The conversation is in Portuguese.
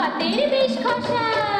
madeira e beijo coxa.